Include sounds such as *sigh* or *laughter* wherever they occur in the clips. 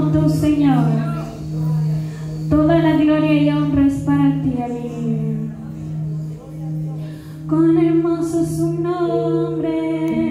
como tú, Señor. Toda la gloria y honra es para ti, aleluya. Cuán hermoso su nombre.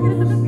Yes. *laughs*